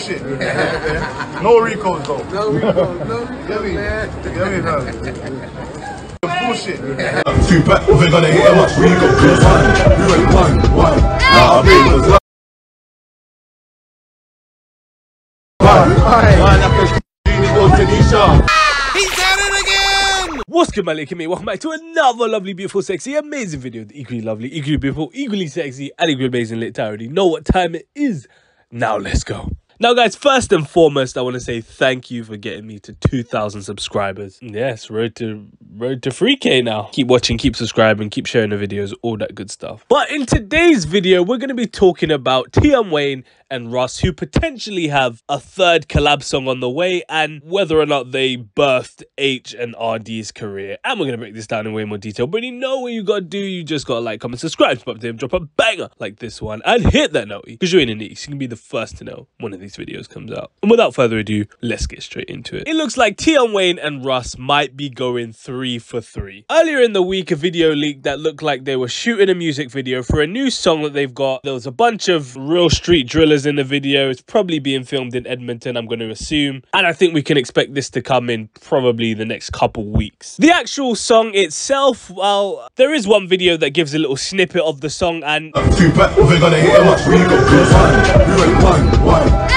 bullshit. no Ricos though. No Rico, no Rico, Get me, man. get me, man. Bullshit. Two back, we're gonna hit him up. We got good one. We went one, one. Nah, baby, was one. One, one. Like a genie go Tanisha. What's good, my little me? Welcome back to another lovely, beautiful, sexy, amazing video. The equally lovely, equally beautiful, equally sexy, and equally amazing lit. I already know what time it is. Now let's go. Now, guys, first and foremost, I want to say thank you for getting me to 2,000 subscribers. Yes, road to road to 3K now. Keep watching, keep subscribing, keep sharing the videos, all that good stuff. But in today's video, we're going to be talking about Tion Wayne and Russ, who potentially have a third collab song on the way, and whether or not they birthed Aitch and Arrdee's career. And we're going to break this down in way more detail. But you know what you got to do? You just got to like, comment, subscribe, drop a banger like this one, and hit that note because you're in the niche. You can be the first to know one of these videos comes out. And without further ado, let's get straight into it. It looks like Tion Wayne and Russ might be going three for three. Earlier in the week, a video leaked that looked like they were shooting a music video for a new song that they've got. There was a bunch of real street drillers in the video. It's probably being filmed in Edmonton, I'm going to assume. And I think we can expect this to come in probably the next couple weeks. The actual song itself, well, there is one video that gives a little snippet of the song and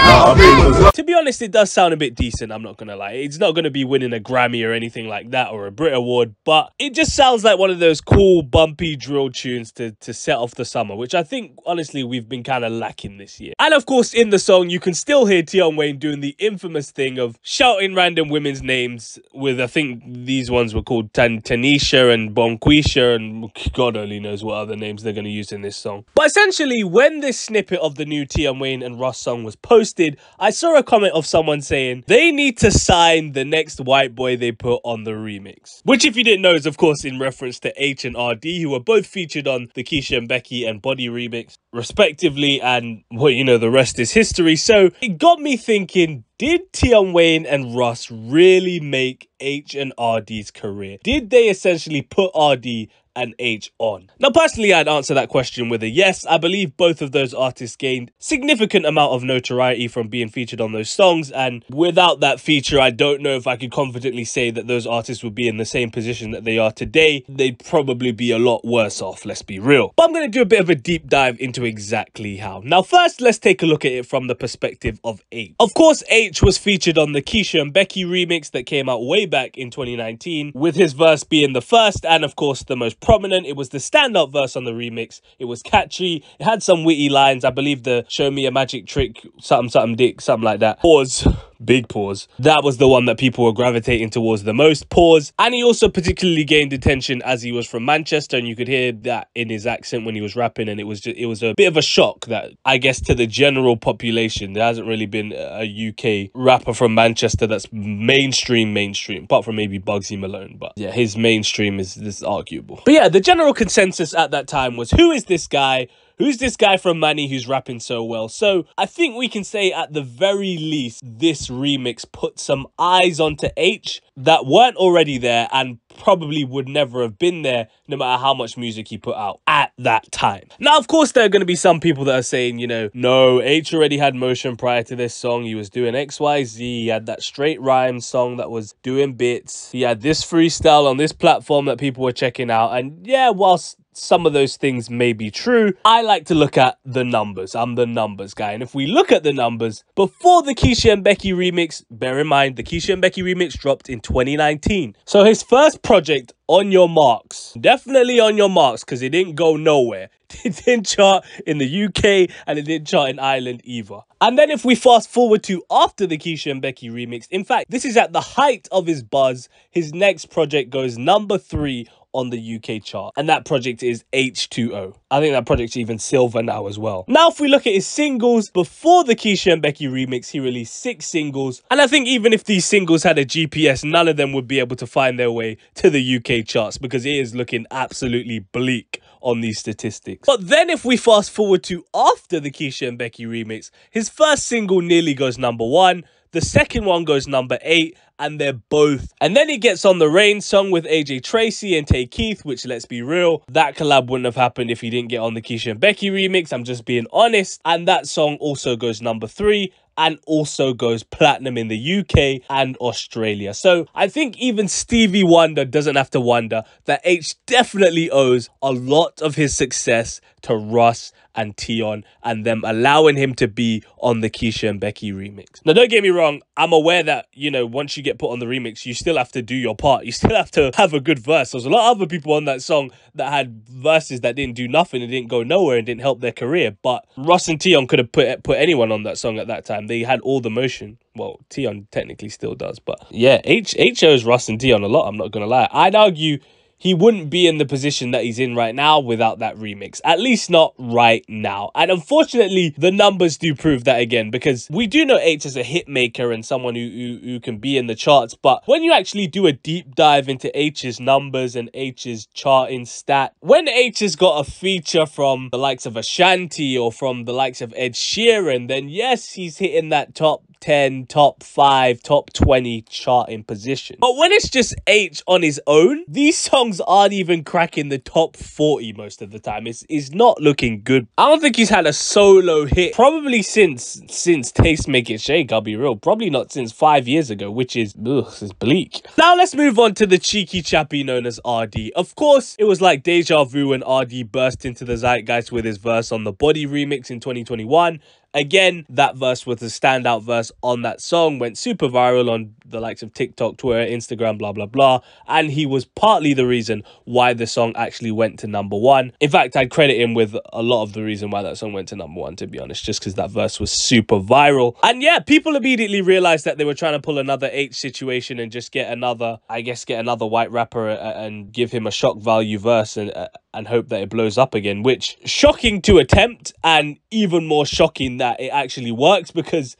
Two back, we're gonna hit him up. We got good one. We went one, one. Nah, baby, was one. to be honest, it does sound a bit decent. I'm not gonna lie. It's not gonna be winning a Grammy or anything like that or a Brit Award, but it just sounds like one of those cool, bumpy drill tunes to to set off the summer, which I think honestly we've been kind of lacking this year. And of course, in the song, you can still hear Tion Wayne doing the infamous thing of shouting random women's names. With I think these ones were called Tan Tanisha and Bonquisha, and God only knows what other names they're gonna use in this song. But essentially, when this snippet of the new Tion Wayne and Russ song was posted, I saw a comment of someone saying they need to sign the next white boy they put on the remix. Which, if you didn't know, is of course in reference to Aitch and Arrdee, who were both featured on the Keisha and Becky and Body remix, respectively, and well, you know, the rest is history. So it got me thinking. Did Tion Wayne and Russ really make Aitch and Arrdee's career? Did they essentially put Arrdee and Aitch on? Now, personally, I'd answer that question with a yes. I believe both of those artists gained significant amount of notoriety from being featured on those songs, and without that feature, I don't know if I could confidently say that those artists would be in the same position that they are today. They'd probably be a lot worse off, let's be real. But I'm going to do a bit of a deep dive into exactly how. Now, first, let's take a look at it from the perspective of Aitch. Of course, Aitch was featured on the Keisha and Becky remix that came out way back in 2019, with his verse being the first and, of course, the most prominent. It was the standout verse on the remix. It was catchy. It had some witty lines. I believe the show me a magic trick, something, something, dick, something like that. Pause. Big pause. That was the one that people were gravitating towards the most. Pause. And he also particularly gained attention as he was from Manchester, and you could hear that in his accent when he was rapping, and it was just it was a bit of a shock that I guess to the general population there hasn't really been a UK rapper from Manchester that's mainstream mainstream, apart from maybe Bugsy Malone. But yeah, his mainstream is this is arguable. But yeah, the general consensus at that time was who is this guy? Who's this guy from Manny who's rapping so well? So I think we can say at the very least this remix put some eyes onto Aitch that weren't already there and probably would never have been there no matter how much music he put out at that time. Now, of course, there are going to be some people that are saying, you know, no, Aitch already had motion prior to this song. He was doing XYZ. He had that straight rhyme song that was doing bits. He had this freestyle on this platform that people were checking out. And yeah, whilst some of those things may be true. I like to look at the numbers. I'm the numbers guy. And if we look at the numbers, before the Keisha and Becky remix, bear in mind the Keisha and Becky remix dropped in 2019. So his first project, On Your Marks, definitely on your marks because it didn't go nowhere. It didn't chart in the UK and it didn't chart in Ireland either. And then if we fast forward to after the Keisha and Becky remix, in fact, this is at the height of his buzz. His next project goes number three on the UK chart. And that project is H2O. I think that project's even silver now as well. Now, if we look at his singles, before the Keisha and Becky remix, he released six singles. And I think even if these singles had a GPS, none of them would be able to find their way to the UK charts because it is looking absolutely bleak on these statistics. But then if we fast forward to after the Keisha and Becky remix, his first single nearly goes number one. The second one goes number eight, and they're both. And then he gets on the Rain song with AJ Tracey and Tay Keith, which let's be real, that collab wouldn't have happened if he didn't get on the Keisha and Becky remix. I'm just being honest. And that song also goes number three and also goes platinum in the UK and Australia. So I think even Stevie Wonder doesn't have to wonder that Aitch definitely owes a lot of his success to Russ and Tion and them allowing him to be on the Keisha and Becky remix. Now, don't get me wrong, I'm aware that, you know, once you get put on the remix, you still have to do your part. You still have to have a good verse. There's a lot of other people on that song that had verses that didn't do nothing and didn't go nowhere and didn't help their career. But Russ and Tion could have put put anyone on that song at that time. They had all the motion. Well, Tion technically still does, but yeah, Aitch Aitch owes Russ and Tion a lot. I'm not gonna lie. I'd argue he wouldn't be in the position that he's in right now without that remix. At least not right now. And unfortunately, the numbers do prove that again because we do know Aitch as a hit maker and someone who, who, who can be in the charts. But when you actually do a deep dive into Aitch's numbers and Aitch's charting stat, when Aitch has got a feature from the likes of Ashanti or from the likes of Ed Sheeran, then yes, he's hitting that top 10, top 5, top 20 charting position. But when it's just Aitch on his own, these songs aren't even cracking the top 40 most of the time. It's, it's not looking good. I don't think he's had a solo hit probably since since Taste Make It Shake, I'll be real. Probably not since five years ago, which is, ugh, is bleak. Now let's move on to the cheeky chappy known as Arrdee. Of course, it was like deja vu when Arrdee burst into the zeitgeist with his verse on the Body remix in 2021 Again, that verse was a standout verse on that song, went super viral on the likes of TikTok, Twitter, Instagram, blah, blah, blah. And he was partly the reason why the song actually went to number one. In fact, I'd credit him with a lot of the reason why that song went to number one, to be honest, just because that verse was super viral. And yeah, people immediately realized that they were trying to pull another Aitch situation and just get another, I guess, get another white rapper and give him a shock value verse and, uh, and hope that it blows up again, which shocking to attempt and even more shocking that it actually works because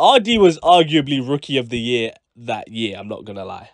Arrdee was arguably rookie of the year that year, I'm not gonna lie.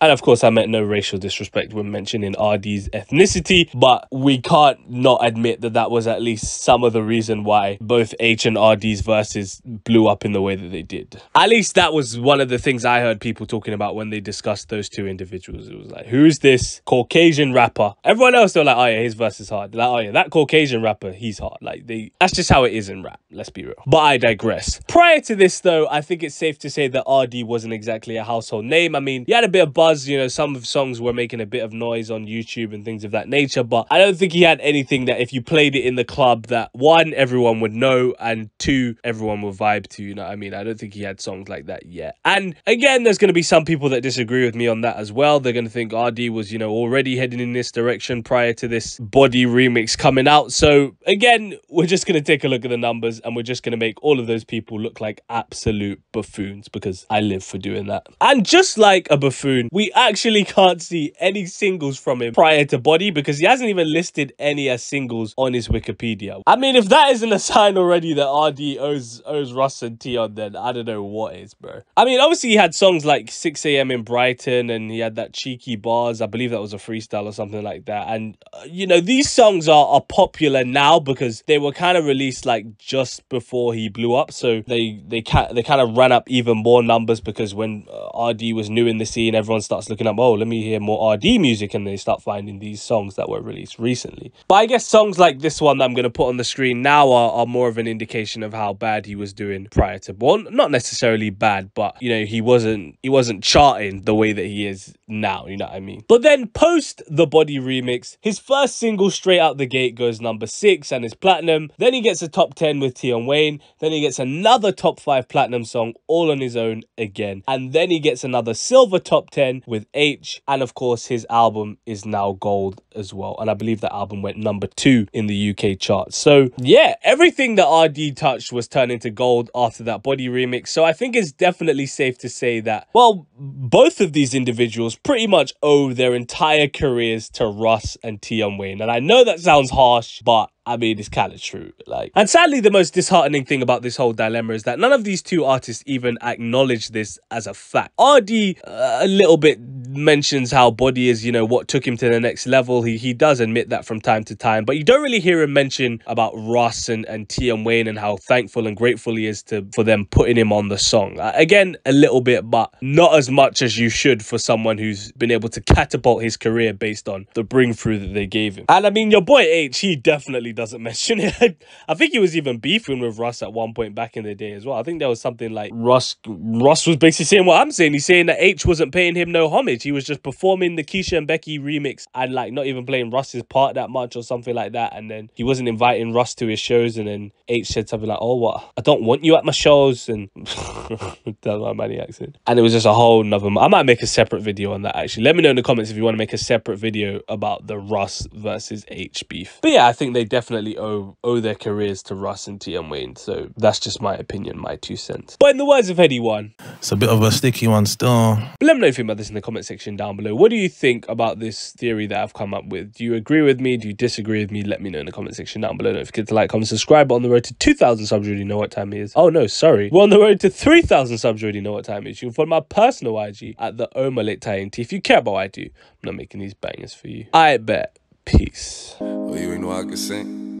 And of course, I meant no racial disrespect when mentioning Arrdee's ethnicity, but we can't not admit that that was at least some of the reason why both Aitch and Arrdee's verses blew up in the way that they did. At least that was one of the things I heard people talking about when they discussed those two individuals. It was like, who's this Caucasian rapper? Everyone else, they're like, oh yeah, his verse is hard. Like, oh yeah, that Caucasian rapper, he's hard. Like, they, that's just how it is in rap, let's be real. But I digress. Prior to this, though, I think it's safe to say that Arrdee wasn't exactly a household name. I mean, he had a bit of buzz buzz. You know, some of songs were making a bit of noise on YouTube and things of that nature, but I don't think he had anything that if you played it in the club that one, everyone would know, and two, everyone would vibe to. You know I mean? I don't think he had songs like that yet. And again, there's going to be some people that disagree with me on that as well. They're going to think Arrdee was, you know, already heading in this direction prior to this body remix coming out. So again, we're just going to take a look at the numbers and we're just going to make all of those people look like absolute buffoons because I live for doing that. And just like a buffoon, we actually can't see any singles from him prior to Body because he hasn't even listed any as singles on his Wikipedia. I mean, if that isn't a sign already that Arrdee owes, owes Russ and Tion, then I don't know what is, bro. I mean, obviously he had songs like 6 a.m. in Brighton and he had that cheeky bars. I believe that was a freestyle or something like that. And, uh, you know, these songs are, are popular now because they were kind of released like just before he blew up. So they, they, ca they kind of ran up even more numbers because when uh, Arrdee was new in the scene, everyone starts looking up, oh, let me hear more Arrdee music, and they start finding these songs that were released recently. But I guess songs like this one that I'm going to put on the screen now are, are more of an indication of how bad he was doing prior to, well, not necessarily bad, but, you know, he wasn't, he wasn't charting the way that he is now, you know what I mean? But then post the Body remix, his first single straight out the gate goes number six and is platinum. Then he gets a top 10 with Tion Wayne. Then he gets another top five platinum song all on his own again. And then he gets another silver top 10 with Aitch. And of course, his album is now gold as well. And I believe that album went number two in the UK charts. So yeah, everything that Arrdee touched was turned into gold after that body remix. So I think it's definitely safe to say that, well, both of these individuals pretty much owe their entire careers to Russ and Tion Wayne. And I know that sounds harsh, but I mean, it's kind of true. Like, and sadly, the most disheartening thing about this whole dilemma is that none of these two artists even acknowledge this as a fact. Arrdee, uh, a little bit mentions how body is, you know, what took him to the next level. He he does admit that from time to time, but you don't really hear him mention about Russ and, and Tion Wayne and how thankful and grateful he is to for them putting him on the song. Uh, again, a little bit, but not as much as you should for someone who's been able to catapult his career based on the bring through that they gave him. And I mean, your boy Aitch, he definitely doesn't mention it. I think he was even beefing with Russ at one point back in the day as well. I think there was something like Russ Russ was basically saying what I'm saying. He's saying that Aitch wasn't paying him no homage. He was just performing the Keisha and Becky remix and like not even playing Russ's part that much or something like that. And then he wasn't inviting Russ to his shows. And then Aitch said something like, "Oh, what? I don't want you at my shows." And that's my money accent. And it was just a whole nother. I might make a separate video on that actually. Let me know in the comments if you want to make a separate video about the Russ versus Aitch beef. But yeah, I think they definitely owe owe their careers to Russ and Tion Wayne. So that's just my opinion, my two cents. But in the words of Eddie anyone, It's a bit of a sticky one still. but let me know if you think about this in the comment section down below. What do you think about this theory that I've come up with? Do you agree with me? Do you disagree with me? Let me know in the comment section down below. Don't forget to like, comment, subscribe. On the road to 2,000 subs, you already know what time it is. Oh no, sorry. We're on the road to 3,000 subs, you already know what time it is. You can follow my personal IG at the Omelette INT. If you care about what I do, I'm not making these bangers for you. I bet. Peace. Oh, you ain't know I could sing?